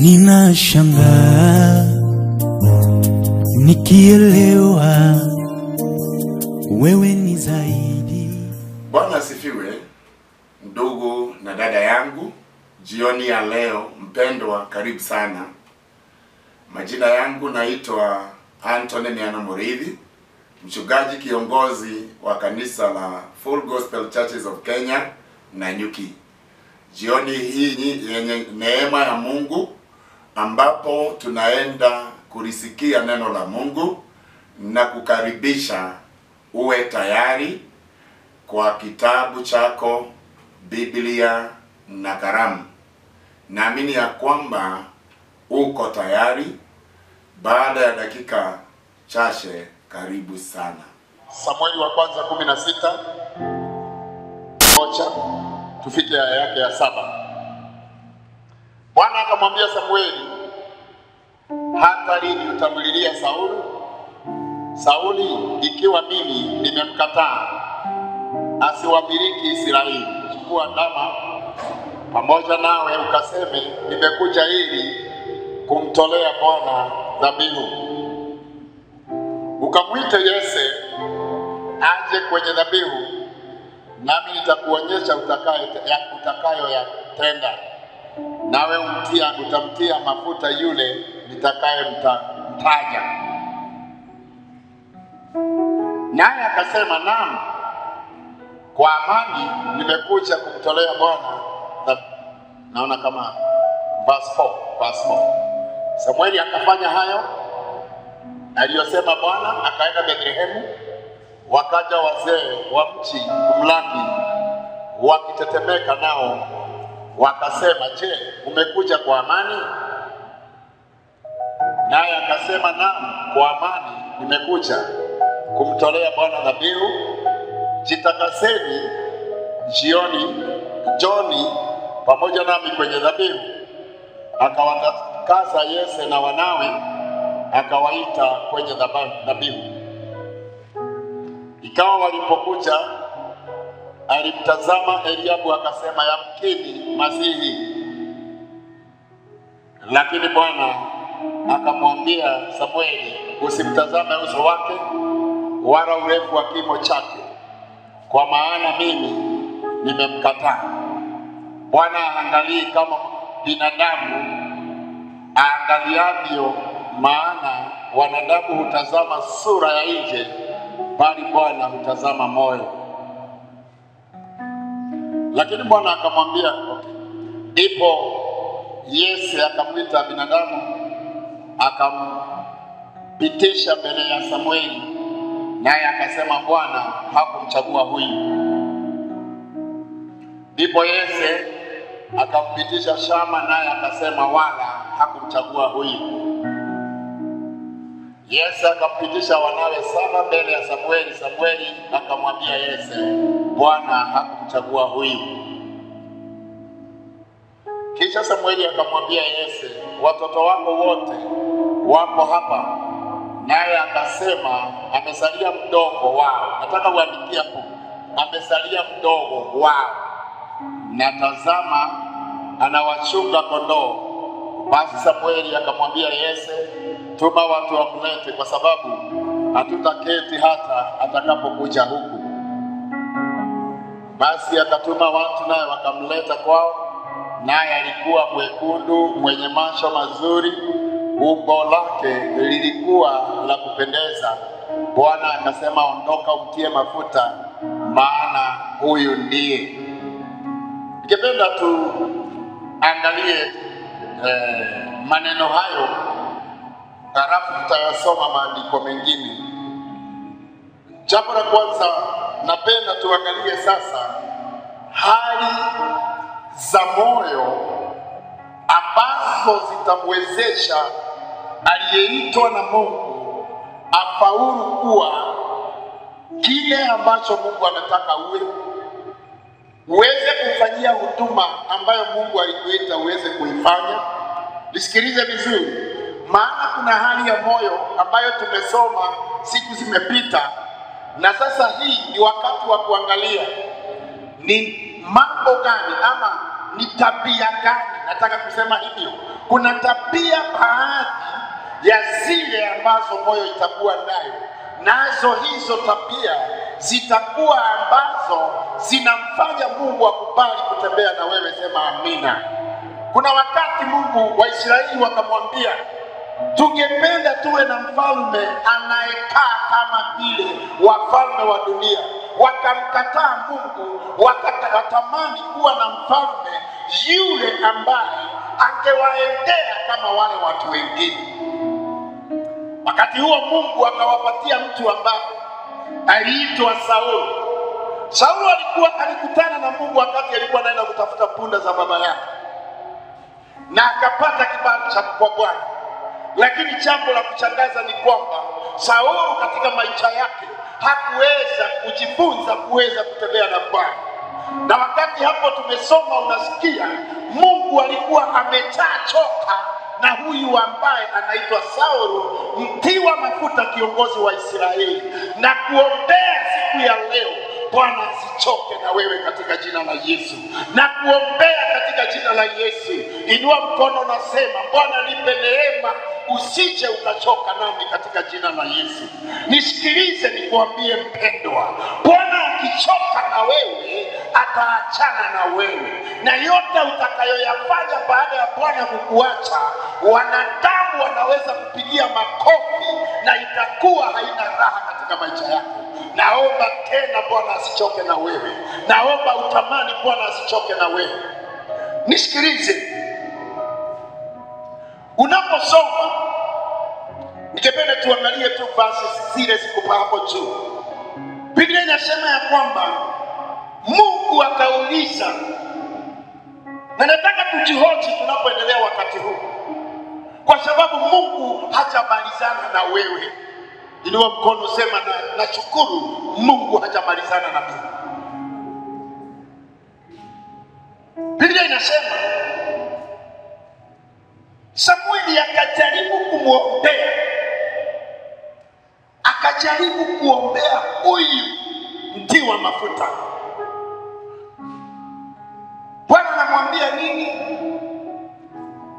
Ninashangaa nikielewa wewe ni zaidi. Bwana asifiwe, ndugu na dada yangu. Jioni ya leo, mpendwa, karibu sana. Majina yangu naitwa Anthony Miana Muridhi, mchungaji kiongozi wa kanisa la Full Gospel Churches of Kenya Nanyuki. Jioni hii yenye neema ya Mungu ambapo tunaenda kulisikia neno la Mungu na kukaribisha uwe tayari kwa kitabu chako Biblia na karamu. Naamini ya kwamba uko tayari. Baada ya dakika chache, karibu sana. Samueli wa kwanza kumi na sita moja tufike aya yake ya saba. Bwana akamwambia Samueli, hata lini utamlilia Sauli? Sauli, ikiwa mimi nimemkataa asiwamiliki Israeli, chukua ndama pamoja nawe ukaseme, nimekuja ili kumtolea Bwana dhabihu. Ukamwite Yese aje kwenye dhabihu, nami nitakuonyesha utakayo ya- utakayoyatenda, nawe umtia, utamtia mafuta yule nitakayemtaja. Naye akasema, naam, kwa amani nimekuja kumtolea Bwana. Naona kama verse 4, verse 4. Samueli akafanya hayo aliyosema Bwana, akaenda Bethlehemu. Wakaja wazee wa mji kumlaki wakitetemeka, nao wakasema, je, umekuja kwa amani? Naye akasema, naam, kwa amani nimekuja kumtolea Bwana dhabihu. Jitakaseni jioni, joni pamoja nami kwenye dhabihu. Akawatakasa Yese na wanawe, akawaita kwenye dhabihu. Ikawa walipokuja, alimtazama Eliabu akasema, yamkini Masihi. Lakini Bwana akamwambia Samueli, usimtazame uso wake wala urefu wa kimo chake, kwa maana mimi nimemkataa. Bwana aangalii kama binadamu aangaliavyo, maana wanadamu hutazama sura ya nje, bali Bwana hutazama moyo. Lakini Bwana akamwambia, okay. Ndipo Yese akamwita binadamu akampitisha mbele ya Samueli, naye akasema, Bwana hakumchagua huyu. Ndipo Yese akampitisha Shama, naye akasema, wala hakumchagua huyu. Yese akampitisha wanawe saba mbele ya Samueli. Samueli akamwambia Yese, Bwana hakumchagua huyu. Kisha Samueli akamwambia Yese, watoto wako wote wapo hapa. Naye akasema, amesalia mdogo wao. Nataka uandikie hapo, amesalia mdogo wao, na tazama, anawachunga kondoo. Basi Samueli akamwambia Yese, tuma watu wamlete, kwa sababu hatutaketi hata atakapokuja huku. Basi akatuma watu naye wakamleta kwao, naye alikuwa mwekundu mwenye macho mazuri, umbo lake lilikuwa la kupendeza. Bwana akasema, ondoka umtie mafuta, maana huyu ndiye. Ningependa tuangalie eh, maneno hayo, halafu tutayasoma maandiko mengine. Jambo la kwanza napenda tuangalie sasa hali za moyo ambazo zitamwezesha aliyeitwa na Mungu afaulu kuwa kile ambacho Mungu anataka uwe, uweze kufanyia huduma ambayo Mungu alikuita uweze kuifanya. Nisikilize vizuri, maana kuna hali ya moyo ambayo tumesoma siku zimepita, na sasa hii ni wakati wa kuangalia ni mambo gani ama ni tabia gani nataka kusema hivyo, kuna tabia baadhi ya zile ambazo moyo itakuwa nayo, nazo hizo tabia zitakuwa ambazo zinamfanya Mungu akubali kutembea na wewe. Sema amina. Kuna wakati Mungu Waisraeli wakamwambia tungependa tuwe na mfalme anayekaa kama vile wafalme wa dunia. Wakamkataa Mungu, wakatamani kuwa na mfalme yule ambaye angewaendea kama wale watu wengine. Wakati huo Mungu akawapatia mtu ambaye aliitwa Sauli. Sauli alikuwa alikutana na Mungu wakati alikuwa anaenda kutafuta punda za baba yake, na akapata kibali cha kwa Bwana. Lakini jambo la kushangaza ni kwamba Saulu katika maisha yake hakuweza kujifunza kuweza kutembea na Bwana. Na wakati hapo tumesoma, unasikia Mungu alikuwa amechachoka na huyu ambaye anaitwa Saulu mtiwa mafuta, kiongozi wa Israeli, na kuombea siku ya leo Bwana asichoke na wewe katika jina la Yesu, na kuombea jina la Yesu. Inua mkono na sema, Bwana nipe neema, usije ukachoka nami katika jina la Yesu. Nisikilize nikuambie mpendwa, Bwana akichoka na wewe ataachana na wewe, na yote utakayoyafanya baada ya Bwana kukuacha, wanadamu wanaweza kupigia makofi na itakuwa haina raha katika maisha yako. Naomba tena Bwana asichoke na wewe, naomba utamani Bwana asichoke na wewe. Nisikilize, unaposoma, nikipenda tuangalie tu basi zile ziko hapo juu. Biblia inasema ya kwamba Mungu akauliza, na nataka tujihoji tunapoendelea wakati huu, kwa sababu Mungu hajamalizana na wewe. Inua mkono, sema na nashukuru Mungu hajamalizana na mimi. Biblia inasema Samueli akajaribu kumwombea, akajaribu kuombea huyu mtiwa mafuta. Bwana anamwambia nini?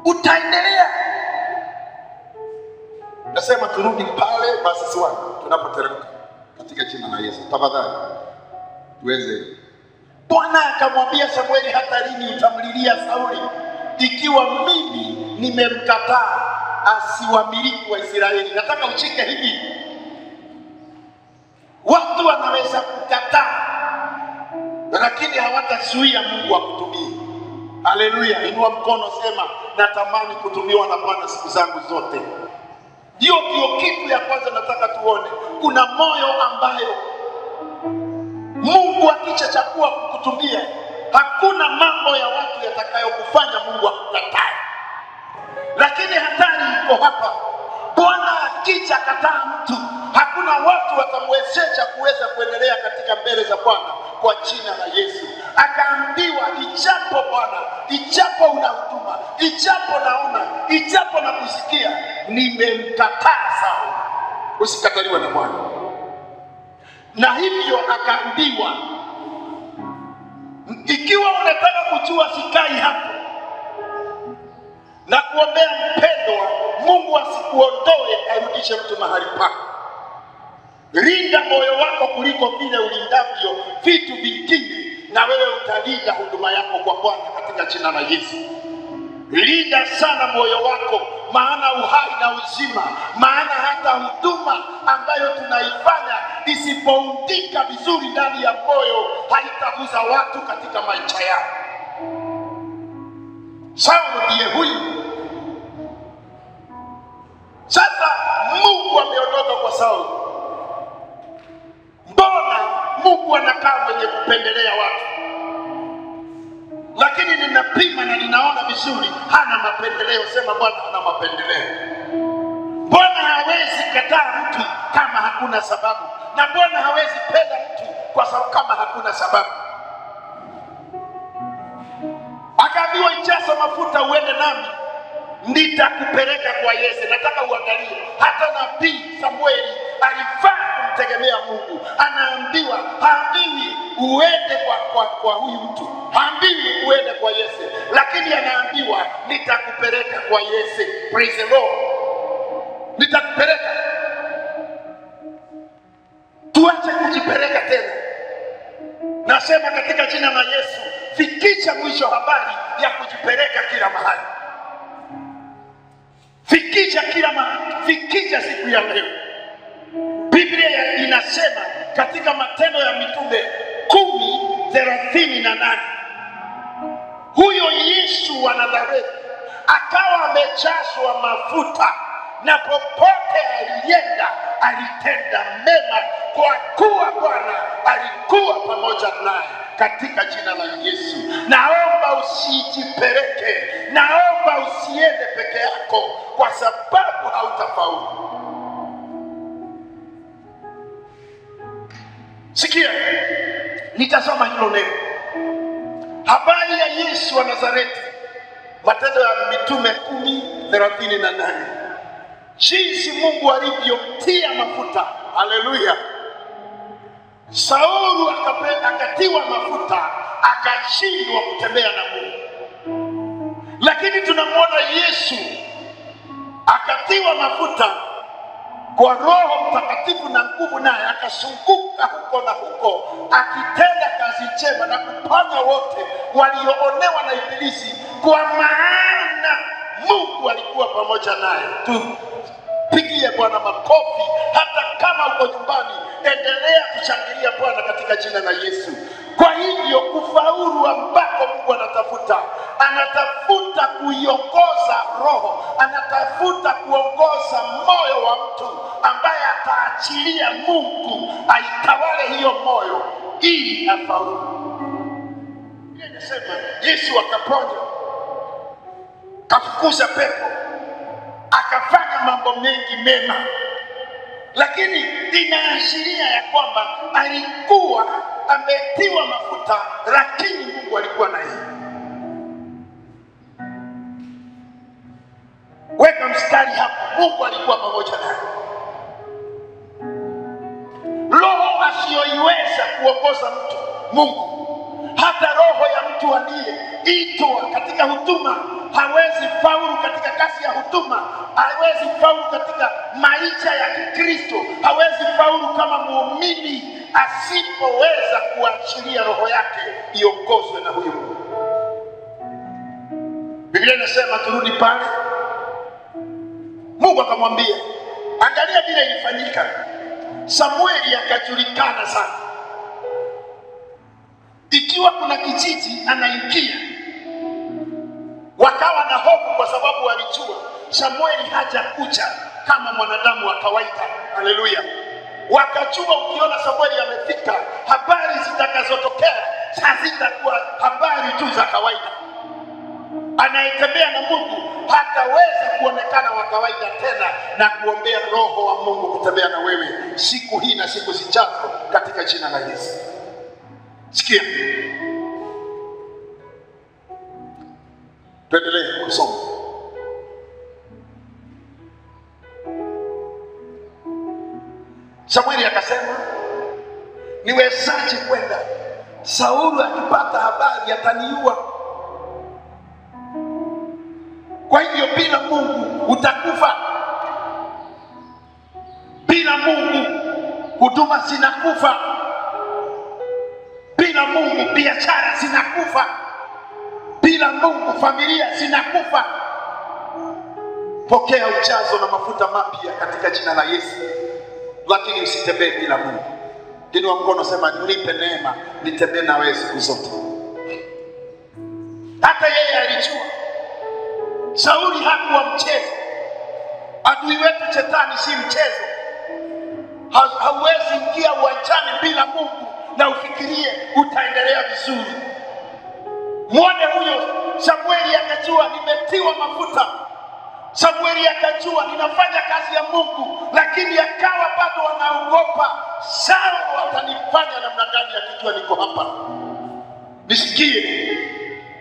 Utaendelea Nasema turudi pale basi swali tunapoteremka katika jina la Yesu. Tafadhali tuweze. Bwana akamwambia Samueli, hata lini utamlilia Sauli ikiwa mimi nimemkataa asiwamiliki wa Israeli? Nataka ushike hivi, watu wanaweza kukataa, lakini hawatazuia Mungu akutumie. Haleluya! Inua mkono, sema natamani kutumiwa na Bwana siku zangu zote. Hiyo ndio kitu ya kwanza nataka tuone. Kuna moyo ambayo Mungu akichachagua kukutumia, hakuna mambo ya watu yatakayokufanya Mungu akukatae. Lakini hatari iko hapa, Bwana akija kataa mtu, hakuna watu watamwezesha kuweza kuendelea katika mbele za Bwana kwa jina la Yesu. Akaambiwa, ichapo Bwana, ichapo una huduma, ijapo naona, ichapo na kusikia, nimemkataa Sauli. Usikataliwe na Bwana. Na hivyo akaambiwa, ikiwa unataka kujua, sikai hapo na kuombea mpendwa, Mungu asikuondoe arudishe mtu mahali pako. Linda moyo wako kuliko vile ulindavyo vitu vingine, na wewe utalinda huduma yako kwa Bwana katika jina la Yesu. Linda sana moyo wako, maana uhai na uzima, maana hata huduma ambayo tunaifanya isipoundika vizuri ndani ya moyo haitaguza watu katika maisha yao. Saulo ndiye huyu. Sasa Mungu ameondoka kwa Saulo. Mbona Mungu anakaa mwenye kupendelea watu? Lakini ninapima na ninaona vizuri, hana mapendeleo. Sema Bwana hana mapendeleo. Bwana hawezi kataa mtu kama hakuna sababu, na Bwana hawezi penda mtu kwa sababu kama hakuna sababu. Akaambiwa, ijaza mafuta uende nami, nitakupeleka kwa Yese. Nataka uangalie, hata nabii Samueli alifaa kumtegemea Mungu. Anaambiwa, haambiwi uende kwa, kwa, kwa huyu mtu, haambiwi uende kwa Yese, lakini anaambiwa nitakupeleka kwa Yese. Praise the Lord, nitakupeleka. Tuache kujipeleka tena. Nasema katika jina la Yesu, fikisha mwisho habari ya kujipeleka kila mahali, fikisha kila mahali, fikisha siku ya leo. Biblia inasema katika Matendo ya Mitume kumi thelathini na nane huyo Yesu wa Nazareti akawa amejazwa mafuta na popote alienda alitenda mema, kwa kuwa Bwana alikuwa pamoja naye. Katika jina la Yesu, naomba usijipeleke, naomba usiende peke yako, kwa sababu hautafaulu. Sikia, nitasoma hilo neno, habari ya Yesu wa Nazareti, Matendo ya Mitume kumi thelathini na nane jinsi Mungu alivyomtia mafuta. Haleluya! Saulu akatiwa mafuta akashindwa kutembea na Mungu, lakini tunamwona Yesu akatiwa mafuta kwa Roho Mtakatifu na nguvu, naye akazunguka huko na huko akitenda kazi njema na kuponya wote walioonewa na Ibilisi, kwa maana Mungu alikuwa pamoja naye. Tupigie Bwana makofi, hata kama uko nyumbani, endelea kushangilia Bwana katika jina la Yesu. Kwa hivyo kufaulu ambako Mungu anatafuta, anatafuta kuiongoza roho, anatafuta kuongoza moyo wa mtu ambaye ataachilia Mungu aitawale hiyo moyo ili afaulu. Inasema Yesu akaponya, kafukuza pepo, akafanya mambo mengi mema, lakini inaashiria ya kwamba alikuwa ametiwa mafuta, lakini Mungu alikuwa na yeye. Weka mstari hapo, Mungu alikuwa pamoja naye. Roho asiyoiweza kuongoza mtu Mungu, hata roho ya mtu aliyeitwa katika huduma hawezi faulu katika kazi ya huduma, hawezi faulu katika maisha ya Kikristo, hawezi faulu kama muumini asipoweza kuachilia roho yake iongozwe na huyu Mungu. Biblia inasema turudi pale, Mungu akamwambia, angalia vile ilifanyika. Samueli akajulikana sana, ikiwa kuna kijiji anaingia, wakawa na hofu kwa sababu walijua Samueli hajakuja kama mwanadamu wa kawaida. Haleluya! Wakajua ukiona Samueli amefika, habari zitakazotokea hazitakuwa habari tu za kawaida. Anayetembea na Mungu hataweza kuonekana wa kawaida tena, na kuombea Roho wa Mungu kutembea na wewe siku hii na siku zijazo katika jina la Yesu. Sikia, tuendelee kusoma. Samueli akasema, niwezaje kwenda? Saulu akipata habari ataniua. Kwa hivyo bila Mungu utakufa. Bila Mungu huduma zinakufa. Bila Mungu biashara zinakufa. Bila Mungu familia zinakufa. Pokea ujazo na mafuta mapya katika jina la Yesu, lakini usitembee bila Mungu. Inua mkono, sema nipe neema nitembee na wewe siku zote. Hata yeye alijua Sauli hakuwa mchezo. Adui wetu shetani si mchezo. Ha- Hauwezi ingia uwanjani bila Mungu na ufikirie utaendelea vizuri. Mwone huyo Samueli akajua nimetiwa mafuta. Samueli akajua ninafanya kazi ya Mungu, lakini akawa bado anaogopa, Saulo atanifanya namna gani akijua niko hapa? Nisikie,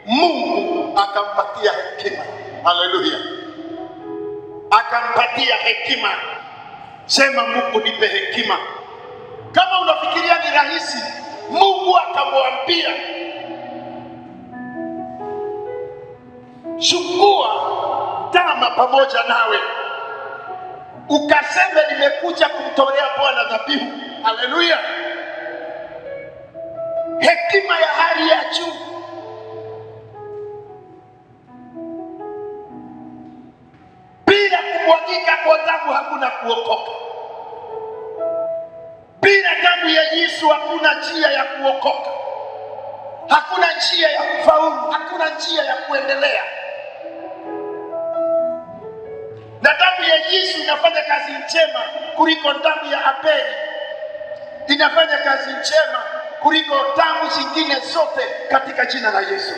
Mungu akampatia hekima. Haleluya, akampatia hekima. Sema Mungu nipe hekima. Kama unafikiria ni rahisi Mungu akamwambia, chukua ndama pamoja nawe, ukaseme nimekuja kumtolea Bwana dhabihu. Haleluya! Hekima ya hali ya juu. Bila kumwagika kwa damu hakuna kuokoka. Bila damu ya Yesu hakuna njia ya kuokoka, hakuna njia ya kufaulu, hakuna njia ya kuendelea. Na damu ya Yesu inafanya kazi njema kuliko damu ya Abeli, inafanya kazi njema kuliko damu zingine zote katika jina la Yesu.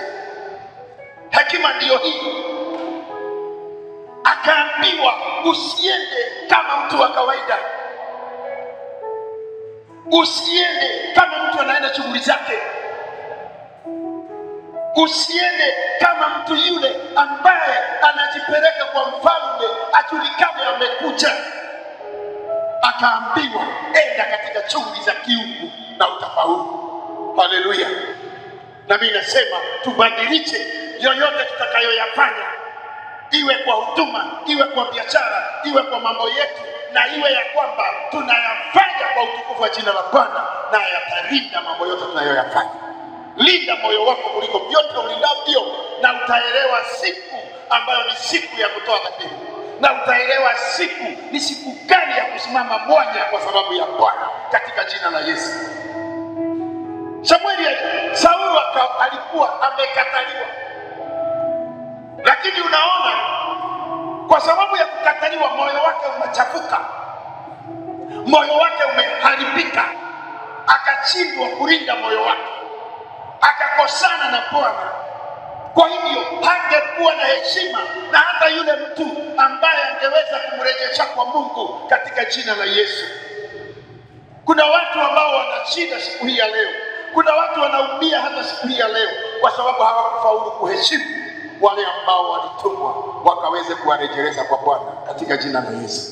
Hekima ndiyo hii. Akaambiwa usiende kama mtu wa kawaida, usiende kama mtu anaenda shughuli zake, usiende kama mtu yule ambaye anajipeleka kwa mfalme ajulikane amekuja. Akaambiwa enda katika shughuli za kiungu na utafaulu. Haleluya! Na mimi nasema tubadilishe yoyote tutakayoyafanya, iwe kwa huduma, iwe kwa biashara, iwe kwa mambo yetu, na iwe ya kwamba tunayafanya kwa utukufu wa jina la Bwana, na yatalinda mambo yote tunayoyafanya. Linda moyo wako kuliko vyote ulindavyo, na utaelewa siku ambayo ni siku ya kutoa dhabihu, na utaelewa siku ni siku gani ya kusimama mwanya kwa sababu ya Bwana, katika jina la Yesu. Samueli, Saulu alikuwa amekataliwa, lakini unaona, kwa sababu ya kukataliwa, moyo wake umechafuka, moyo wake umeharibika, akashindwa kulinda moyo wake, akakosana na Bwana. Kwa hivyo hangekuwa na heshima na hata yule mtu ambaye angeweza kumrejesha kwa Mungu katika jina la Yesu. Kuna watu ambao wanashinda siku hii ya leo, kuna watu wanaumia hata siku hii ya leo kwa sababu hawakufaulu kuheshimu wale ambao walitumwa wakaweze kuwarejeleza kwa Bwana katika jina la Yesu.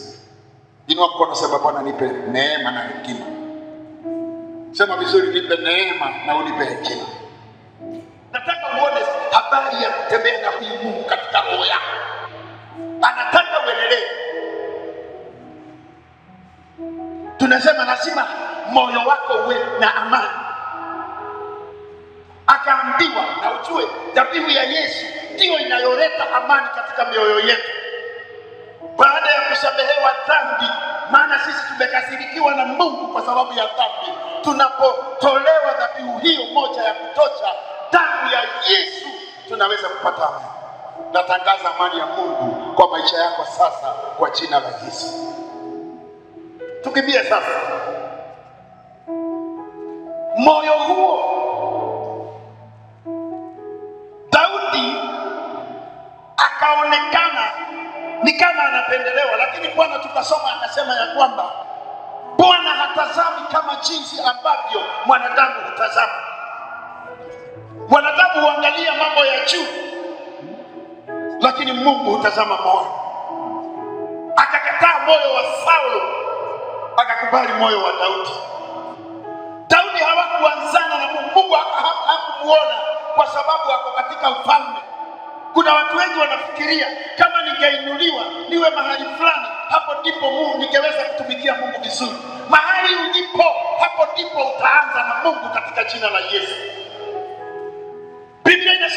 Inua mkono, sema Bwana, nipe neema na hekima. Sema vizuri, nipe neema na unipe hekima. Uone habari ya kutembea na huyu Mungu katika roho yako, anataka uendelee. Tunasema lazima moyo wako uwe na amani. Akaambiwa na ujue, dhabihu ya Yesu ndiyo inayoleta amani katika mioyo yetu baada ya kusamehewa dhambi, maana sisi tumekasirikiwa na Mungu kwa sababu ya dhambi. Tunapotolewa dhabihu hiyo moja ya kutosha, damu ya Yesu, tunaweza kupata amani. Natangaza amani ya Mungu kwa maisha yako sasa kwa jina la Yesu. Tukimbie sasa, moyo huo Daudi akaonekana ni kama anapendelewa, lakini Bwana tukasoma akasema ya kwamba Bwana hatazami kama jinsi ambavyo mwanadamu hutazama. Mwanadamu huangalia mambo ya juu, lakini Mungu hutazama moyo. Akakataa moyo wa Saulo, akakubali moyo wa Daudi. Daudi hawakuanzana na Mungu. Mungu ha- ha- hakumuona kwa sababu ako katika ufalme. Kuna watu wengi wanafikiria kama ningeinuliwa niwe mahali fulani, hapo ndipo Mungu ningeweza kutumikia Mungu vizuri. Mahali ulipo, hapo ndipo utaanza na Mungu katika jina la Yesu.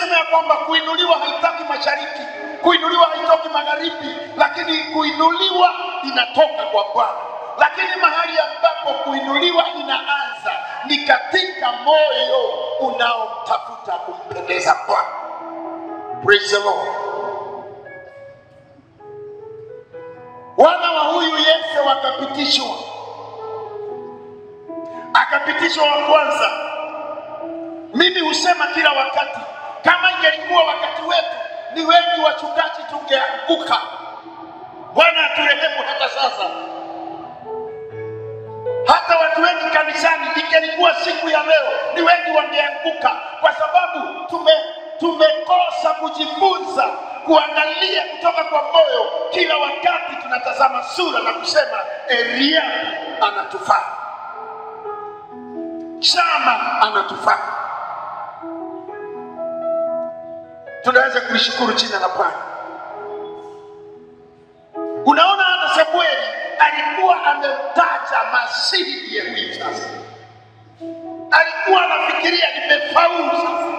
Biblia ya kwamba kuinuliwa haitoki mashariki, kuinuliwa haitoki magharibi, lakini kuinuliwa inatoka kwa Bwana. Lakini mahali ambapo kuinuliwa inaanza ni katika moyo unaomtafuta kumpendeza Bwana. Praise the Lord. Wana wa huyu Yese wakapitishwa, akapitishwa wa kwanza. Mimi husema kila wakati, ingelikuwa wakati wetu, ni wengi wachungaji tungeanguka. Bwana aturehemu hata sasa. Hata watu wengi kanisani, ingelikuwa siku ya leo, ni wengi wangeanguka, kwa sababu tume tumekosa kujifunza kuangalia kutoka kwa moyo. Kila wakati tunatazama sura na kusema Eliabu anatufaa. chama anatufaa. Tunaweza kulishukuru jina la Bwana. Unaona, hata Samueli alikuwa amemtaja Masihi ndiye sasa, alikuwa anafikiria nimefaulu sasa.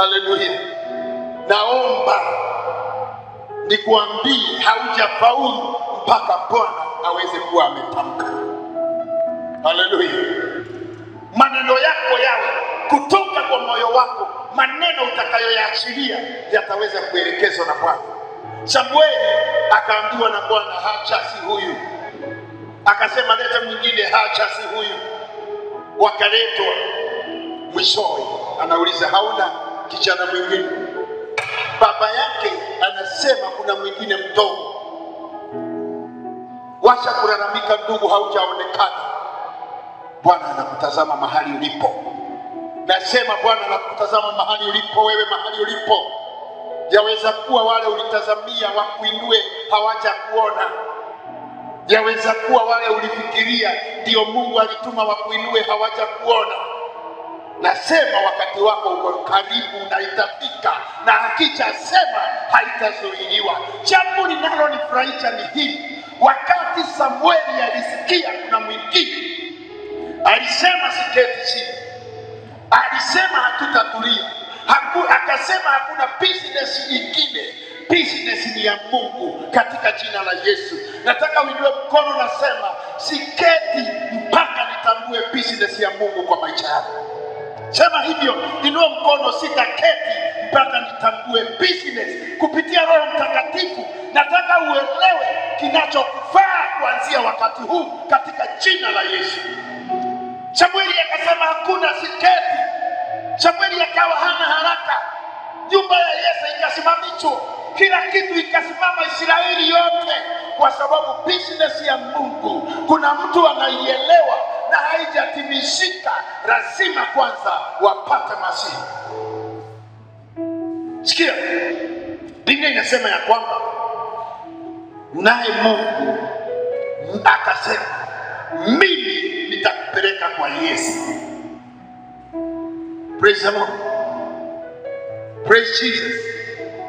Haleluya! Naomba nikuambie, haujafaulu mpaka Bwana aweze kuwa ametamka. Haleluya! Maneno yako yawe kutoka kwa moyo wako, maneno utakayoyaachilia yataweza kuelekezwa na Bwana. Samueli akaambiwa na Bwana, hacha si huyu. Akasema leta mwingine, hacha si huyu. Wakaletwa, mwishowe anauliza hauna kijana mwingine? Baba yake anasema kuna mwingine mdogo. Wacha kulalamika ndugu, haujaonekana. Bwana anakutazama mahali ulipo. Nasema Bwana nakutazama mahali ulipo, wewe mahali ulipo. Yaweza kuwa wale ulitazamia wakuinue hawaja kuona. Yaweza kuwa wale ulifikiria ndio Mungu alituma wakuinue hawaja kuona. Nasema wakati wako uko karibu na itafika, na akishasema haitazuiliwa. Jambo linalonifurahisha ni hili, wakati Samueli alisikia kuna mwingine alisema siketi chini, alisema hatutatulia Haku, akasema hakuna business nyingine, business ni ya Mungu katika jina la Yesu. Nataka uinue mkono, nasema siketi mpaka nitambue business ya Mungu kwa maisha yako. Sema hivyo, inua mkono, sitaketi mpaka nitambue business kupitia Roho Mtakatifu. Nataka uelewe kinachokufaa kuanzia wakati huu katika jina la Yesu. Samueli akasema hakuna siketi. Samueli akawa hana haraka, nyumba ya Yese ikasimamishwa, kila kitu ikasimama Israeli yote, kwa sababu business ya Mungu kuna mtu anaielewa na haijatimishika, lazima kwanza wapate Masihi. Sikia, Biblia inasema ya kwamba naye Mungu akasema, mimi nitakupeleka kwa Yesu. Praise the Lord. Praise Jesus.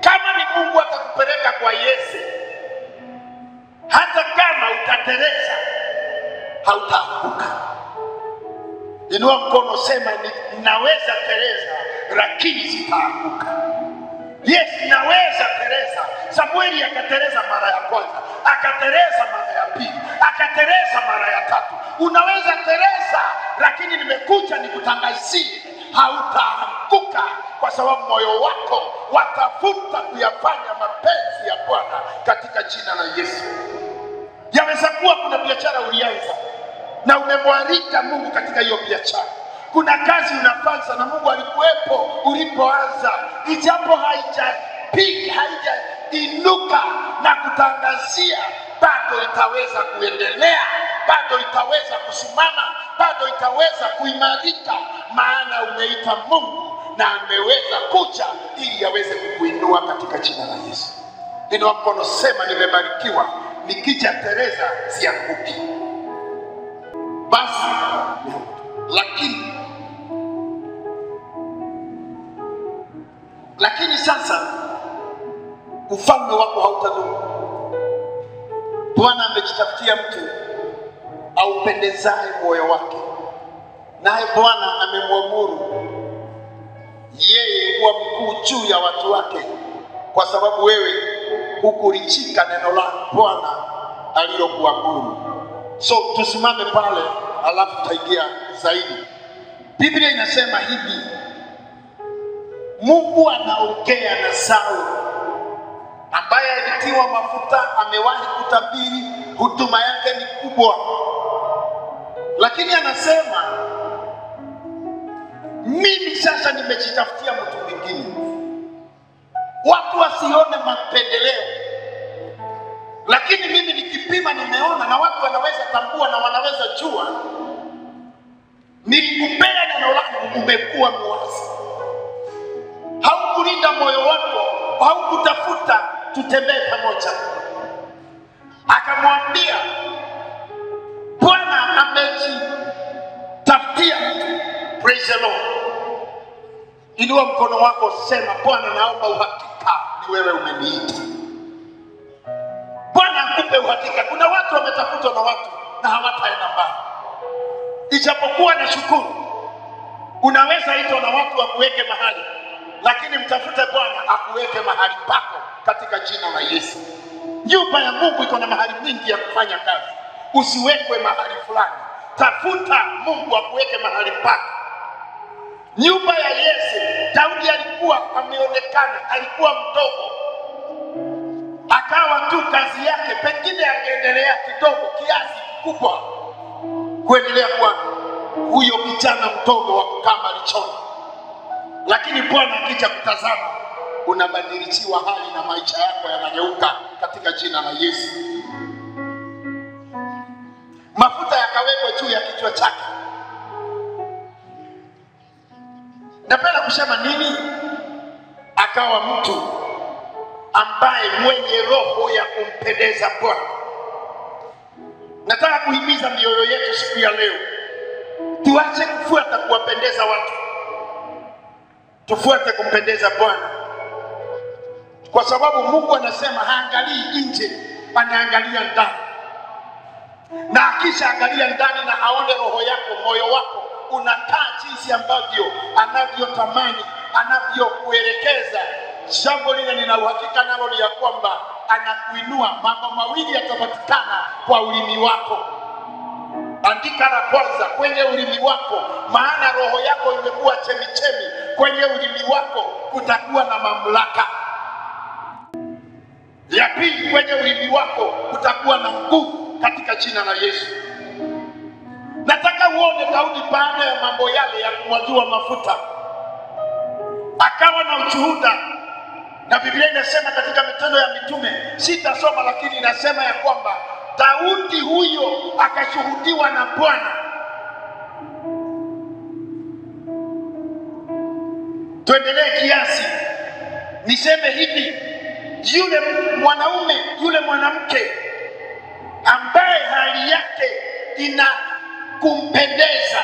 Kama ni Mungu atakupeleka kwa Yesu, hata kama utateleza, hautaanguka. Inua mkono, sema ninaweza teleza, lakini sitaanguka. Yes, naweza tereza. Samueli akatereza mara ya kwanza, akatereza mara ya pili, akatereza mara ya tatu. Unaweza tereza, lakini nimekuja nikutangazie, hautaanguka kwa sababu moyo wako watafuta kuyafanya mapenzi ya Bwana katika jina la Yesu. Yaweza kuwa kuna biashara ulianza na umemwalika Mungu katika hiyo biashara. Kuna kazi unafanya na Mungu alikuwepo ulipoanza, ijapo haijapiga haijainuka na kutangazia, bado itaweza kuendelea, bado itaweza kusimama, bado itaweza kuimarika, maana umeita Mungu na ameweza kuja ili aweze kukuinua katika jina la Yesu. Inua mkono, sema nimebarikiwa, nikija Teresa sianguki. Basi lakini lakini sasa ufalme wako hautadumu. Bwana amejitafutia mtu aupendezaye moyo wake, naye Bwana amemwamuru yeye kuwa mkuu juu ya watu wake, kwa sababu wewe hukulichika neno la Bwana alilokuamuru. So tusimame pale, alafu tutaingia zaidi. Biblia inasema hivi, Mungu anaongea na Sauli ambaye alitiwa mafuta, amewahi kutabiri, huduma yake ni kubwa, lakini anasema mimi sasa nimejitafutia mtu mwingine, watu wasione mapendeleo, lakini mimi nikipima, nimeona na watu wanaweza tambua na wanaweza jua, nilikupea neno langu, umekuwa mwasi, haukulinda moyo wako, haukutafuta tutembee pamoja. Akamwambia Bwana Praise the Lord. Inua mkono wako, sema Bwana, naomba uhakika ni wewe umeniita. Bwana akupe uhakika. Kuna watu wametafutwa na watu na hawataenda mbali, ijapokuwa na shukuru. Unaweza itwa na watu wakuweke mahali, lakini mtafute Bwana akuweke mahali pako katika jina la Yesu. Nyumba ya Mungu iko na mahali mingi ya kufanya kazi. Usiwekwe mahali fulani, tafuta Mungu akuweke mahali pako. Nyumba ya Yesu, Daudi alikuwa ameonekana, alikuwa mdogo, akawa tu kazi yake, pengine angeendelea kidogo kiasi kikubwa kuendelea kuwa huyo kijana mdogo wa kukaa malichoni, lakini Bwana akija kutazama, unabadilishiwa hali na maisha yako yanageuka katika jina la Yesu. Mafuta yakawekwa juu ya kichwa chake. Napenda kusema nini? Akawa mtu ambaye mwenye roho ya kumpendeza Bwana. Nataka kuhimiza mioyo yetu siku ya leo, tuache kufuata kuwapendeza watu, tufuate kumpendeza Bwana, kwa sababu Mungu anasema haangalii nje, anaangalia ndani, na akisha angalia ndani na aone roho yako, moyo wako unakaa jinsi ambavyo anavyotamani, anavyokuelekeza. Jambo lile nina uhakika nalo ni ya kwamba anakuinua. Mambo mawili yatapatikana kwa ulimi wako. Andika la kwanza kwenye ulimi wako, maana roho yako imekuwa chemichemi. Kwenye ulimi wako kutakuwa na mamlaka. Ya pili, kwenye ulimi wako kutakuwa na nguvu katika jina la Yesu. Nataka uone Daudi baada ya mambo yale ya kumwagiwa mafuta akawa na ushuhuda, na Biblia inasema katika Matendo ya Mitume, sitasoma lakini inasema ya kwamba Daudi huyo akashuhudiwa na Bwana. Tuendelee kiasi, niseme hivi, yule mwanaume yule mwanamke ambaye hali yake ina kumpendeza,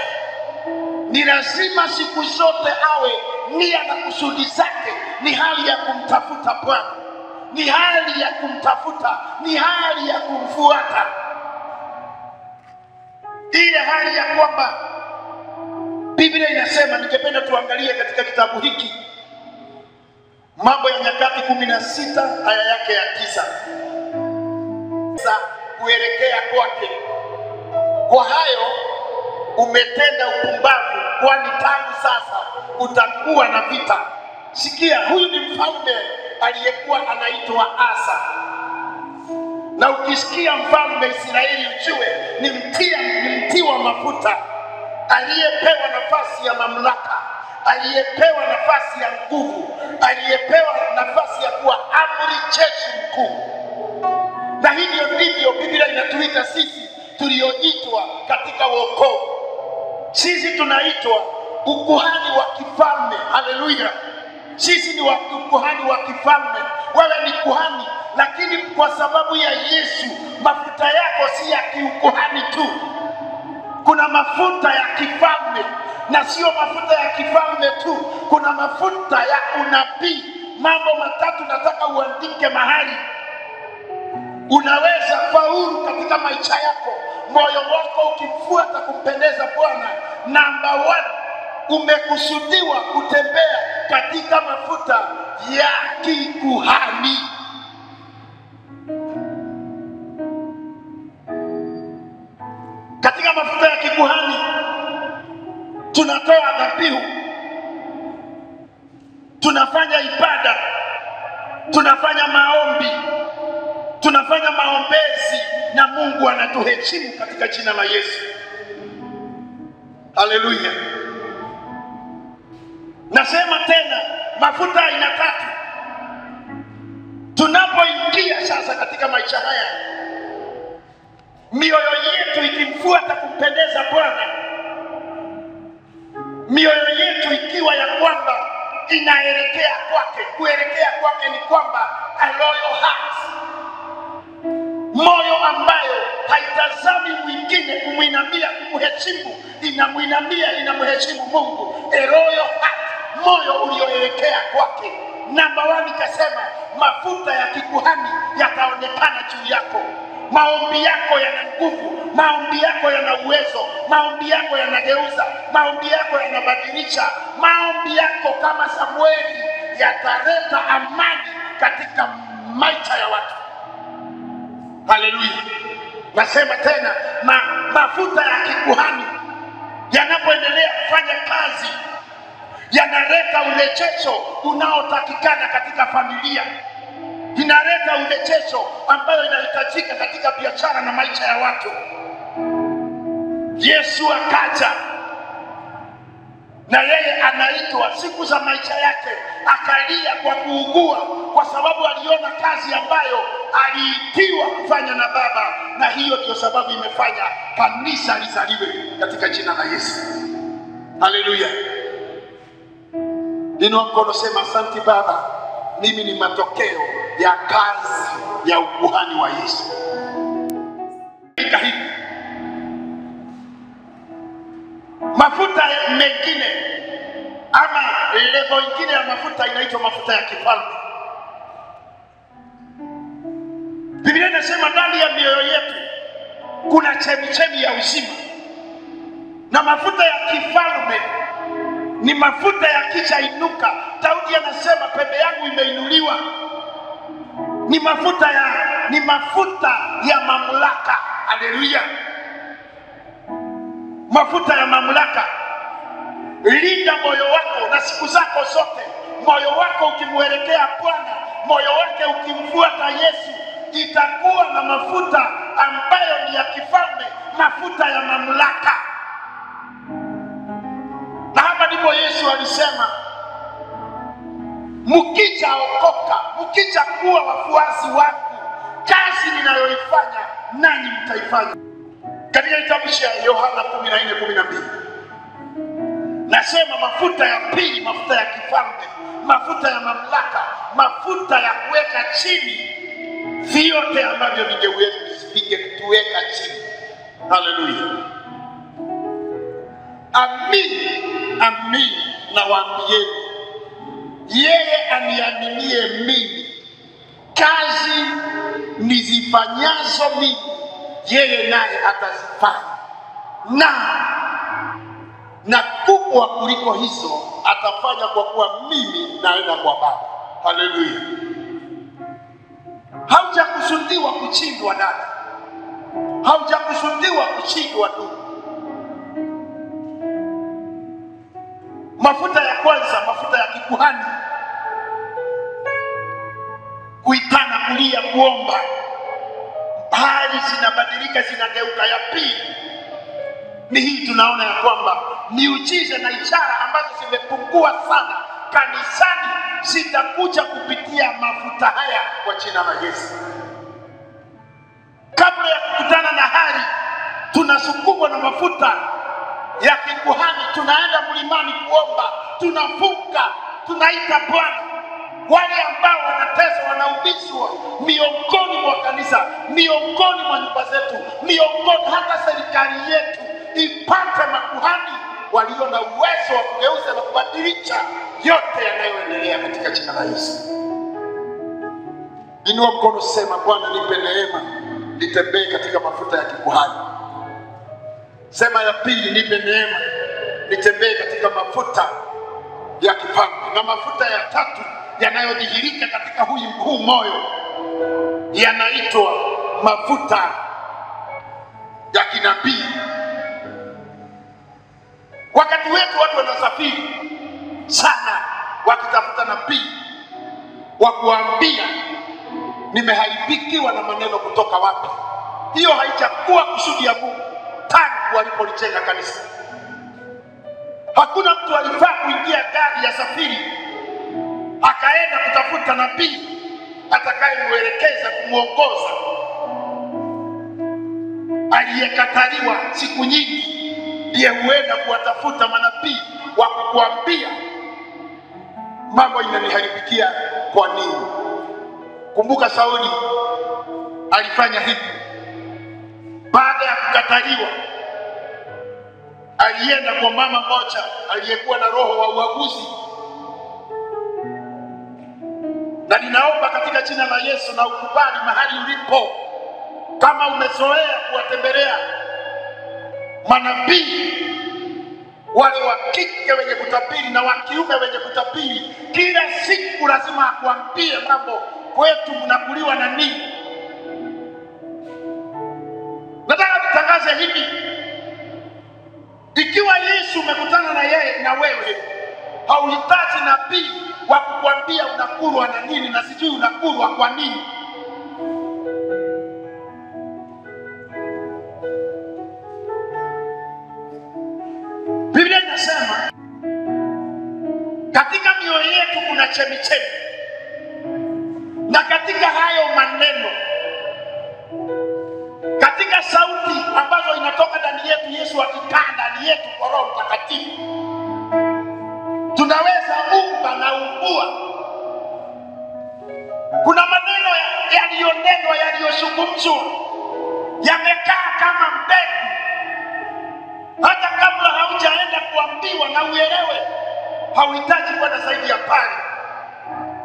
ni lazima siku zote awe nia na kusudi zake. Ni hali ya kumtafuta Bwana, ni hali ya kumtafuta, ni hali ya kumfuata, ile hali ya kwamba Biblia inasema. Ningependa tuangalie katika kitabu hiki Mambo ya Nyakati kumi na sita aya yake ya tisa kuelekea kwake kwa hayo umetenda upumbavu, kwani tangu sasa utakuwa na vita. Sikia, huyu ni mfalme aliyekuwa anaitwa Asa, na ukisikia mfalme Israeli ujue ni mtia, ni mtiwa mafuta, aliyepewa nafasi ya mamlaka, aliyepewa nafasi ya nguvu, aliyepewa nafasi ya kuwa amri jeshi mkuu. Na hivyo ndivyo Biblia inatuita sisi tulioitwa katika wokovu. Sisi tunaitwa ukuhani wa kifalme. Haleluya! Sisi ni ukuhani wa kifalme. Wewe ni kuhani, lakini kwa sababu ya Yesu mafuta yako si ya kiukuhani tu. Kuna mafuta ya kifalme, na sio mafuta ya kifalme tu, kuna mafuta ya unabii. Mambo matatu nataka uandike mahali unaweza faulu katika maisha yako, moyo wako ukimfuata kumpendeza Bwana. Namba one, umekusudiwa kutembea katika mafuta ya kikuhani. Katika mafuta tunatoa dhabihu, tunafanya ibada, tunafanya maombi tunafanya maombezi na Mungu anatuheshimu katika jina la Yesu. Haleluya! Nasema tena, mafuta aina tatu. Tunapoingia sasa katika maisha haya, mioyo yetu ikimfuata kumpendeza Bwana, mioyo yetu ikiwa ya kwamba inaelekea kwake. Kuelekea kwake ni kwamba a loyal heart moyo ambayo haitazami mwingine kumwinamia, kumheshimu, inamwinamia, inamheshimu Mungu. A loyal heart, moyo ulioelekea kwake. Namba wani kasema mafuta ya kikuhani yataonekana juu yako. Maombi yako yana nguvu, maombi yako yana uwezo, maombi yako yanageuza, maombi yako yanabadilisha, maombi yako kama Samueli yataleta amani katika maisha ya watu. Haleluya! Nasema tena ma, mafuta ya kikuhani yanapoendelea kufanya kazi yanaleta urejesho unaotakikana katika familia, inaleta urejesho ambayo inahitajika katika biashara na maisha ya watu. Yesu akaja na yeye anaitwa siku za maisha yake, akalia kwa kuugua, kwa sababu aliona kazi ambayo aliitiwa kufanya na Baba, na hiyo ndio sababu imefanya kanisa lizaliwe katika jina la Yesu. Haleluya! Inua mkono, sema asante Baba, mimi ni matokeo ya kazi ya ukuhani wa Yesu. Mafuta mengine ama levo ingine ya mafuta inaitwa mafuta ya kifalme. Biblia inasema ndani ya mioyo yetu kuna chemichemi ya uzima, na mafuta ya kifalme ni mafuta yakishainuka. Daudi anasema pembe yangu imeinuliwa. Ni mafuta ya ni mafuta ya mamlaka. Haleluya! mafuta ya mamlaka. Linda moyo wako na siku zako zote, moyo wako ukimwelekea Bwana, moyo wake ukimfuata Yesu, itakuwa na mafuta ambayo ni ya kifalme, mafuta ya mamlaka. Ndipo Yesu alisema, mkija okoka, mkija kuwa wafuasi wangu, kazi ninayoifanya nanyi mtaifanya katika kitabu cha Yohana 14:12 nasema mafuta ya pili, mafuta ya kifalme, mafuta ya mamlaka, mafuta ya kuweka chini vyote ambavyo vingetuweka chini. Haleluya! Amini, amini nawaambieni, yeye aniaminie mimi, kazi nizifanyazo mimi yeye naye atazifanya na na kubwa kuliko hizo atafanya, kwa kuwa mimi naenda kwa Baba. Haleluya! Haujakusudiwa kuchindwa, dada, haujakusudiwa kuchindwa, ndugu. Mafuta ya kwanza, mafuta ya kikuhani, kuitana, kulia, kuomba hali zinabadilika zinageuka. Ya pili ni hii, tunaona ya kwamba miujiza na ishara ambazo zimepungua sana kanisani zitakuja kupitia mafuta haya kwa jina la Yesu. Kabla ya kukutana na hali, tunasukumwa na mafuta ya kikuhani, tunaenda mlimani kuomba, tunafunga, tunaita Bwana wale ambao wanateswa wanaumizwa miongoni mwa kanisa, miongoni mwa nyumba zetu, miongoni hata serikali yetu ipate makuhani walio na uwezo wa kugeuza na kubadilisha yote yanayoendelea katika jina la Yesu. Inua mkono, sema Bwana, nipe neema nitembee katika mafuta ya kikuhani. Sema ya pili, nipe neema nitembee katika mafuta ya kipango na mafuta ya tatu yanayodhihirika katika huyu huu moyo yanaitwa mafuta ya kinabii. Wakati wetu watu wanasafiri sana wakitafuta nabii wa kuambia nimeharibikiwa na maneno kutoka wapi. Hiyo haijakuwa kusudi ya Mungu tangu walipolijenga kanisa. Hakuna mtu alifaa kuingia gari ya safiri akaenda kutafuta nabii atakayemwelekeza kumwongoza. Aliyekataliwa siku nyingi ndiye huenda kuwatafuta manabii wa kukuambia mambo inaniharibikia kwa nini. Kumbuka Sauli alifanya hivi, baada ya kukataliwa, alienda kwa mama moja aliyekuwa na roho wa uaguzi, na ninaomba katika jina la Yesu na ukubali mahali ulipo, kama umezoea kuwatembelea manabii wale wa kike wenye kutabiri na wa kiume wenye kutabiri, kila siku lazima akuambie mambo, kwetu mnakuliwa na nini. Nataka tutangaze hivi, ikiwa Yesu umekutana na yeye na wewe, hauhitaji nabii wa kukwambia unakulwa na nini na sijui unakulwa kwa nini. Biblia inasema katika mioyo yetu kuna chemichemi, na katika hayo maneno, katika sauti ambazo inatoka ndani yetu, Yesu akikaa ndani yetu kwa Roho Mtakatifu, tunaweza umba na umbua. Kuna maneno ya- yaliyonenwa, yaliyozungumzwa, yamekaa kama mbegu hata kabla haujaenda kuambiwa na uelewe, hauhitaji kwenda zaidi ya pale.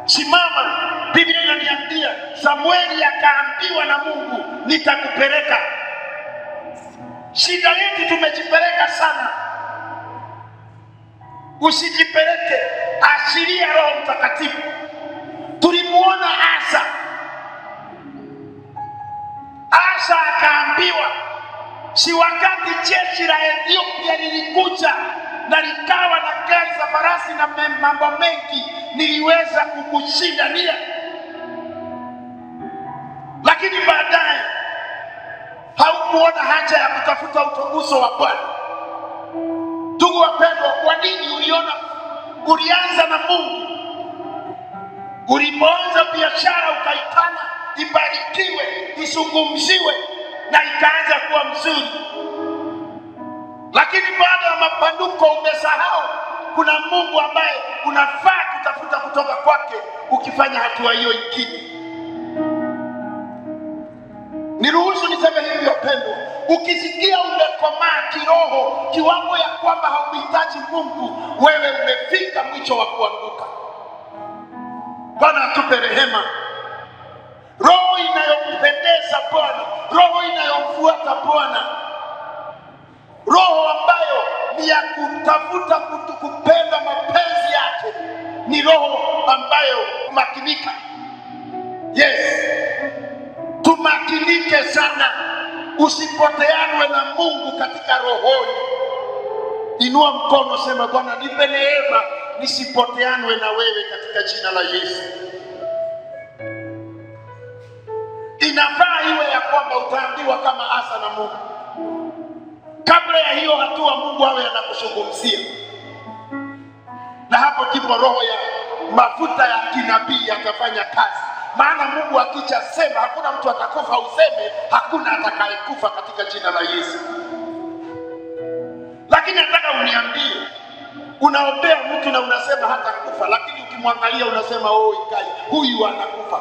Simama, Biblia inaniambia Samueli akaambiwa na Mungu, nitakupeleka. Shida yetu tumejipeleka sana. Usijipeleke, ashiria Roho Mtakatifu. Tulimuona Asa, Asa akaambiwa si wakati jeshi la Ethiopia lilikuja na likawa na gari za farasi na mambo mengi, niliweza kukushinda nia. Lakini baadaye haukuona haja ya kutafuta utukuso wa Bwana. Ndugu wapendwa, kwa nini uliona ulianza na Mungu? Ulipoanza biashara ukaitana ibarikiwe, isungumziwe na ikaanza kuwa mzuri, lakini baada ya mapanduko umesahau kuna Mungu ambaye unafaa kutafuta kutoka kwake ukifanya hatua hiyo ingine. Niruhusu niseme hivi wapendwa, ukisikia umekomaa kiroho kiwango ya kwamba hauhitaji Mungu, wewe umefika mwisho wa kuanguka. Bwana atupe rehema, roho inayompendeza Bwana, roho inayomfuata Bwana, roho ambayo ni ya kutafuta kutukupenda mapenzi yake, ni roho ambayo kumakinika. Yes, tumakinike sana, usipoteanwe na Mungu katika rohoni. Inua mkono, sema Bwana, nipe neema nisipoteanwe na wewe katika jina la Yesu. Inafaa iwe ya kwamba utaambiwa kama Asa na Mungu. Kabla ya hiyo hatua, Mungu awe anakuzungumzia, na hapo ndipo roho ya mafuta ya kinabii yakafanya kazi. Maana Mungu akicha sema hakuna mtu atakufa, useme hakuna atakayekufa katika jina la Yesu. Lakini nataka uniambie, unaombea mtu na unasema hata kufa, lakini ukimwangalia unasema oh, ikai huyu anakufa.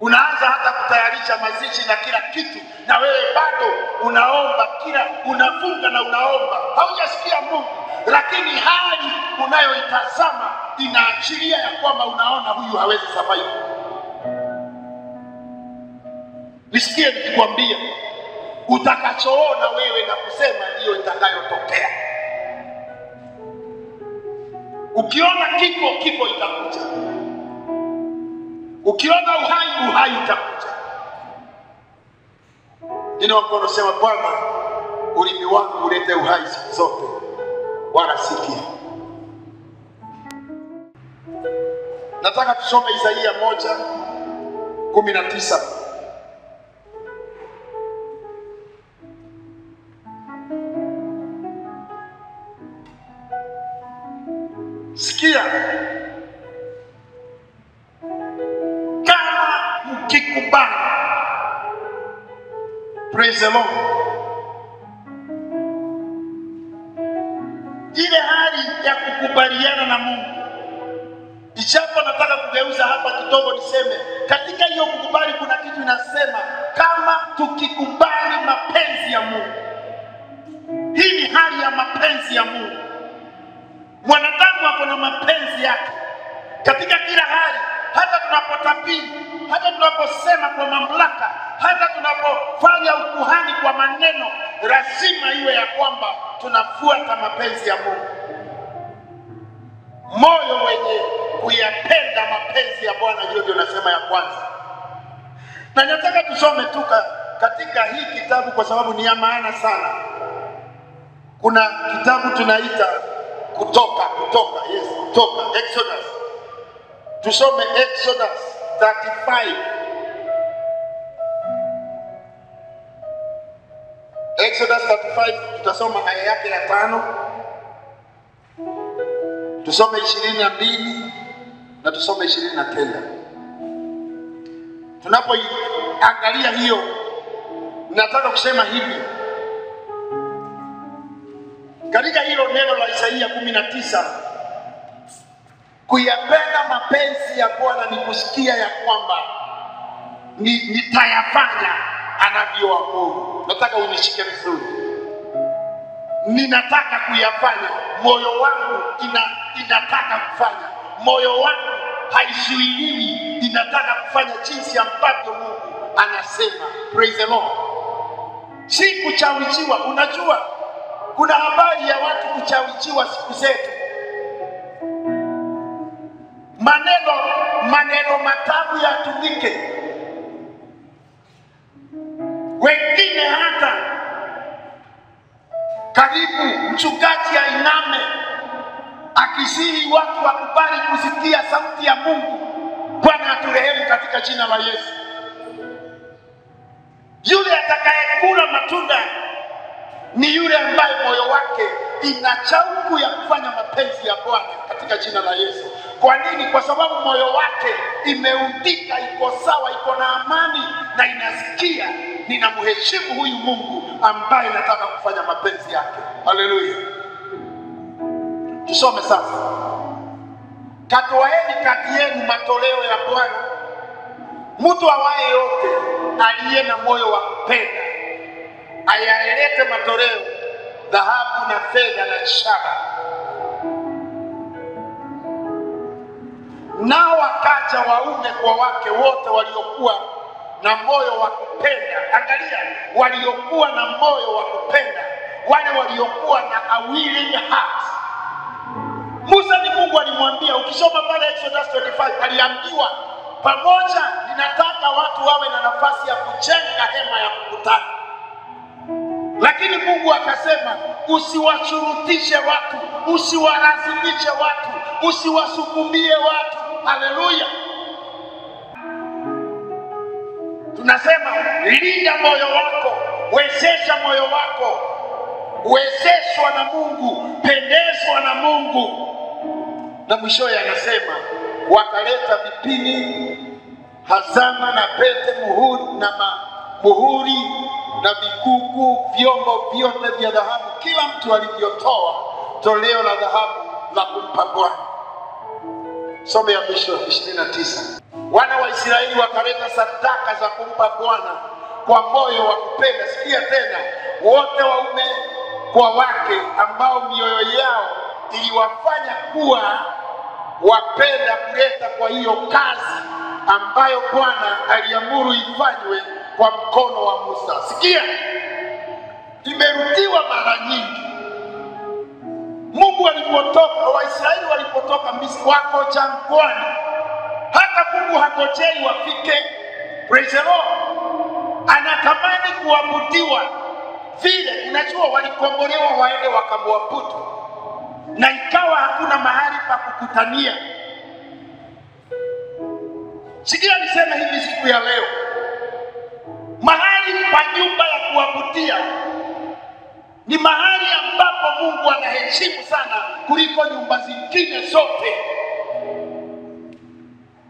Unaanza hata kutayarisha mazishi na kila kitu, na wewe bado unaomba kila unafunga na unaomba, haujasikia Mungu, lakini hali unayoitazama inaashiria ya kwamba unaona huyu hawezi survive. Nisikie nikikwambia, utakachoona wewe na kusema ndiyo itakayotokea. Ukiona kifo, kifo itakuja. Ukiona uhai, uhai utakuja. Inua mkono, sema Bwana, ulimi wangu ulete uhai siku zote, wala si kifo. Nataka tusome Isaia moja kumi na tisa. Sikia, praise the Lord, ile hali ya kukubaliana na Mungu. ichapo nataka kugeuza hapa kidogo, niseme katika hiyo kukubali kuna kitu inasema kama tukikubali mapenzi ya Mungu. Hii ni hali ya mapenzi ya Mungu. Mwanadamu ako na mapenzi yake katika kila hali, hata tunapotabiri, hata tunaposema kwa mamlaka, hata tunapofanya ukuhani kwa maneno, lazima iwe ya kwamba tunafuata mapenzi ya Mungu. Moyo wenye kuyapenda mapenzi ya Bwana, hiyo ndio nasema ya kwanza, na nataka tusome tu katika hii kitabu kwa sababu ni ya maana sana. Kuna kitabu tunaita Kutoka, Kutoka, yes, Kutoka, Exodus. Tusome Exodus 35. Exodus 35 tutasoma aya yake ya tano, tusome ishirini na mbili na tusome ishirini na kenda. Tunapoangalia hiyo, nataka kusema hivi katika hilo neno la Isaia kumi na tisa kuyapenda mapenzi ya Bwana ni kusikia ya kwamba nitayafanya ni, anavyoamuru. Nataka unishike vizuri, ninataka kuyafanya, moyo wangu ina, inataka kufanya, moyo wangu haisuiliwi, inataka kufanya jinsi ambavyo Mungu anasema. Praise the Lord. Si kuchawichiwa. Unajua kuna habari ya watu kuchawichiwa siku zetu maneno maneno matamu yatumike, wengine hata karibu mchungaji ainame akisihi watu wakubali kusikia sauti ya Mungu. Bwana aturehemu katika jina la Yesu. Yule atakayekula matunda ni yule ambaye moyo wake ina shauku ya kufanya mapenzi ya Bwana katika jina la Yesu. Kwa nini? Kwa sababu moyo wake imeundika, iko sawa, iko na amani na inasikia, ninamheshimu huyu Mungu ambaye nataka kufanya mapenzi yake. Haleluya! Tusome sasa. Katoaeni kati yenu matoleo ya Bwana mtu awaye yote aliye na moyo wa kupenda ayaelete matoleo dhahabu na fedha na shaba. Nao wakaja waume kwa wake wote waliokuwa na moyo wa kupenda. Angalia, waliokuwa na moyo wa kupenda, wale waliokuwa na a willing heart. Musa ni Mungu alimwambia, ukisoma pale Exodus 25 aliambiwa pamoja, ninataka watu wawe na nafasi ya kujenga hema ya kukutana lakini Mungu akasema usiwashurutishe watu, usiwalazimishe watu, usiwasukumie watu. Haleluya! Tunasema linda moyo wako, wezesha moyo wako, wezeshwa na Mungu, pendezwa na Mungu. Na mwishowe anasema wakaleta vipini, hazama na pete, muhuri na ma, muhuri na vikuku, vyombo vyote vya dhahabu, kila mtu alivyotoa toleo la dhahabu la kumpa Bwana. Some ya mwisho ishirini na tisa. Wana wa Israeli wakaleta sadaka za kumpa Bwana kwa moyo wa kupenda. Sikia tena, wote waume kwa wake, ambao mioyo yao iliwafanya kuwa wapenda kuleta kwa hiyo kazi ambayo Bwana aliamuru ifanywe kwa mkono wa Musa. Sikia, imerudiwa mara nyingi. Mungu alipotoka, Waisraeli walipotoka Misri, wako jangwani, hata Mungu hakojei wafike. Praise the Lord. Anatamani kuabudiwa vile. Unajua, walikombolewa waende wakamwabudu, na ikawa hakuna mahali pa kukutania. Sikia niseme hivi siku ya leo, mahali pa nyumba ya kuabudia ni mahali ambapo Mungu anaheshimu sana kuliko nyumba zingine zote,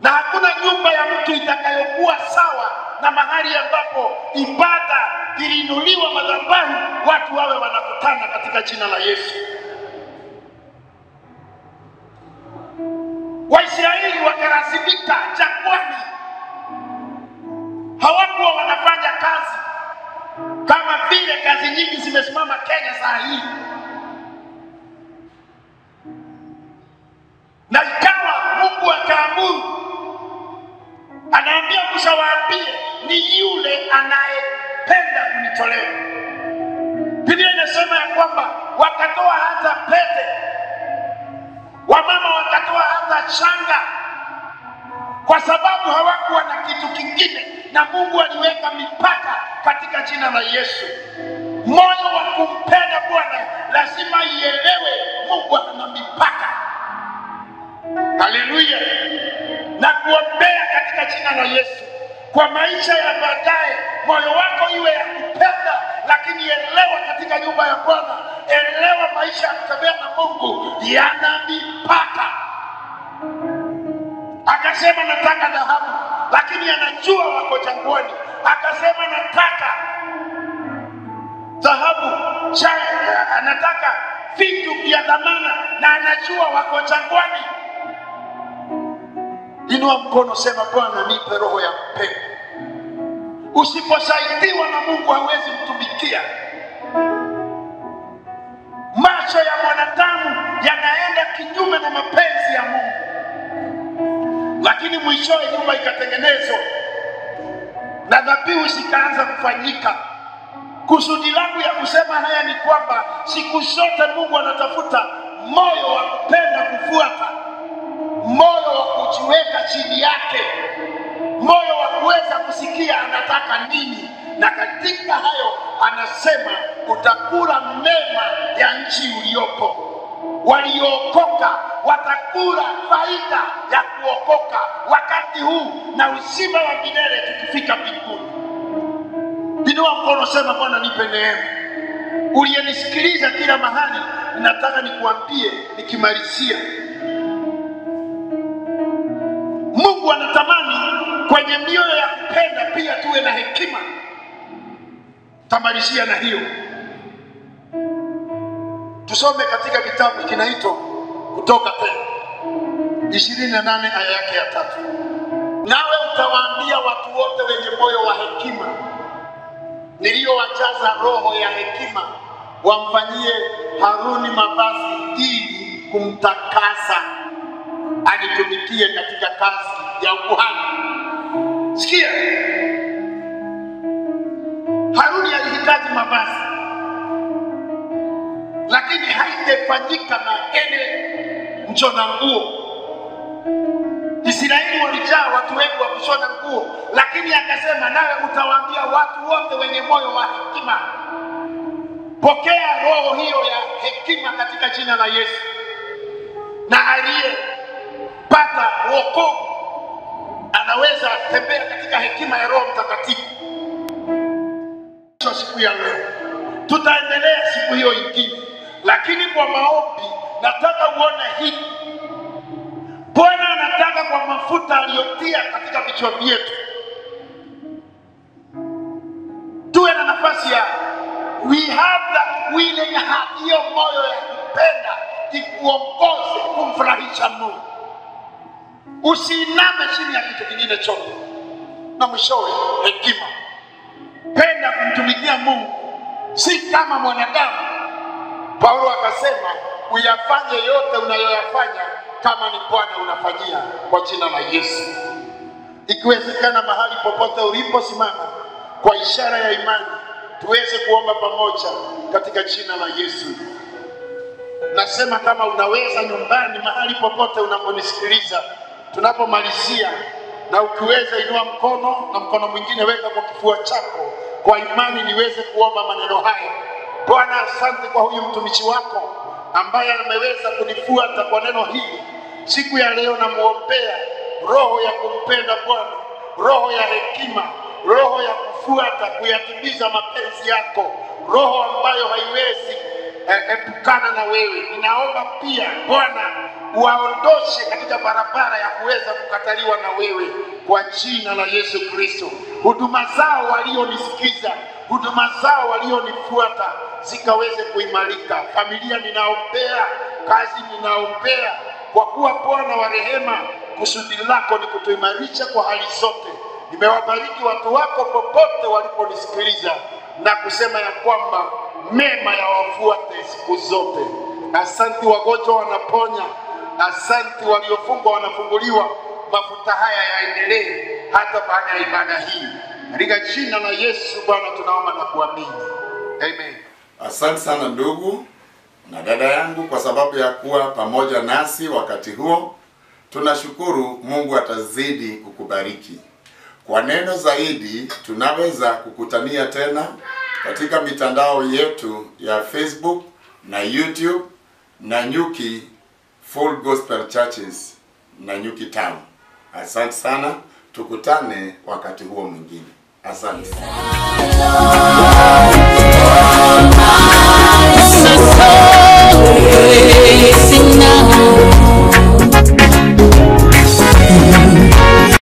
na hakuna nyumba ya mtu itakayokuwa sawa na mahali ambapo ibada iliinuliwa madhabahu, watu wawe wanakutana katika jina la Yesu. Waisraeli wakalazimika jangwani, hawakuwa wanafanya kazi kama vile kazi nyingi zimesimama Kenya saa hii, na ikawa Mungu akaamuru, anaambia Musa, waambie ni yule anayependa kunitolea. Biblia inasema ya kwamba wakatoa hata pete, wamama wakatoa hata shanga, kwa sababu hawakuwa na kitu kingine, na Mungu aliweka mipaka katika jina la Yesu. Moyo wa kumpenda Bwana lazima ielewe Mungu ana mipaka. Haleluya! na kuombea katika jina la Yesu kwa maisha ya baadaye, moyo wako iwe ya kupenda, lakini elewa katika nyumba ya Bwana, elewa maisha ya kutembea na Mungu yana mipaka. Akasema nataka dhahabu, lakini anajua wako jangwani. Akasema nataka dhahabu, cha- anataka vitu vya dhamana, na anajua wako jangwani. Inua mkono, sema Bwana, nipe roho ya upendo. Usiposaidiwa na Mungu hawezi mtumikia. Macho ya mwanadamu yanaenda kinyume na mapenzi ya Mungu, lakini mwishowe nyumba ikatengenezwa na dhabihu zikaanza kufanyika. Kusudi langu ya kusema haya ni kwamba siku zote Mungu anatafuta moyo wa kupenda kufuata moyo wa kujiweka chini yake, moyo wa kuweza kusikia anataka nini, na katika hayo anasema utakula mema ya nchi uliyopo Waliookoka watakula faida ya kuokoka wakati huu na uzima wa milele tukifika mbinguni. Inua mkono, sema Bwana, nipe neema. Uliyenisikiliza kila mahali, ninataka nikuambie nikimalizia Mungu anatamani kwenye mioyo ya kupenda pia tuwe na hekima. Tamalizia na hiyo, tusome katika kitabu kinaitwa Kutoka tena ishirini na nane aya yake ya tatu. Nawe utawaambia watu wote wenye moyo wa hekima, niliyowajaza roho ya hekima, wamfanyie Haruni mavazi ili kumtakasa anitumikie katika kazi ya ukuhani. Sikia, Haruni alihitaji mavazi, lakini haingefanyika na ene mchona nguo. Israeli walijaa watu wengi wa kushona nguo, lakini akasema, nawe utawaambia watu wote wenye moyo wa hekima, pokea roho hiyo ya hekima katika jina la Yesu, na aliye pata wokovu anaweza tembea katika hekima ya Roho Mtakatifu. Siku ya leo tutaendelea siku hiyo ingine, lakini kwa maombi nataka uone hii. Bwana anataka kwa mafuta aliyotia katika vichwa vyetu tuwe na nafasi ya we have that willing heart, hiyo moyo ya kupenda ikuongoze kumfurahisha Mungu. Usiiname chini ya kitu kingine chote, na mwishowe hekima. Penda kumtumikia Mungu, si kama mwanadamu. Paulo akasema uyafanye yote unayoyafanya kama ni Bwana unafanyia kwa jina la Yesu. Ikiwezekana, mahali popote uliposimama, kwa ishara ya imani, tuweze kuomba pamoja katika jina la Yesu. Nasema kama unaweza nyumbani, mahali popote unaponisikiliza, tunapomalizia, na ukiweza inua mkono na mkono mwingine weka kwa kifua chako, kwa imani niweze kuomba maneno haya. Bwana, asante kwa huyu mtumishi wako ambaye ameweza kunifuata kwa neno hili siku ya leo. Namwombea roho ya kumpenda Bwana, roho ya hekima, roho ya kufuata, kuyatimiza mapenzi yako, roho ambayo haiwezi epukana na wewe. Ninaomba pia Bwana waondoshe katika barabara ya kuweza kukataliwa na wewe kwa jina la Yesu Kristo. Huduma zao walionisikiza, huduma zao walionifuata zikaweze kuimarika. Familia ninaombea, kazi ninaombea, kwa kuwa Bwana wa rehema, kusudi lako ni kutuimarisha kwa hali zote Nimewabariki watu wako popote waliponisikiliza na kusema ya kwamba mema yawafuate siku zote. Asanti, wagonjwa wanaponya. Asanti, waliofungwa wanafunguliwa. Mafuta haya yaendelee hata baada ya ibada hii, katika jina la Yesu Bwana tunaomba na kuamini, amen. Asante sana ndugu na dada yangu kwa sababu ya kuwa pamoja nasi wakati huo. Tunashukuru Mungu atazidi kukubariki. Kwa neno zaidi, tunaweza kukutania tena katika mitandao yetu ya Facebook na YouTube na Nyuki Full Gospel Churches na Nyuki Town. Asante sana, tukutane wakati huo mwingine. Asante. Now.